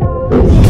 Hallelujah.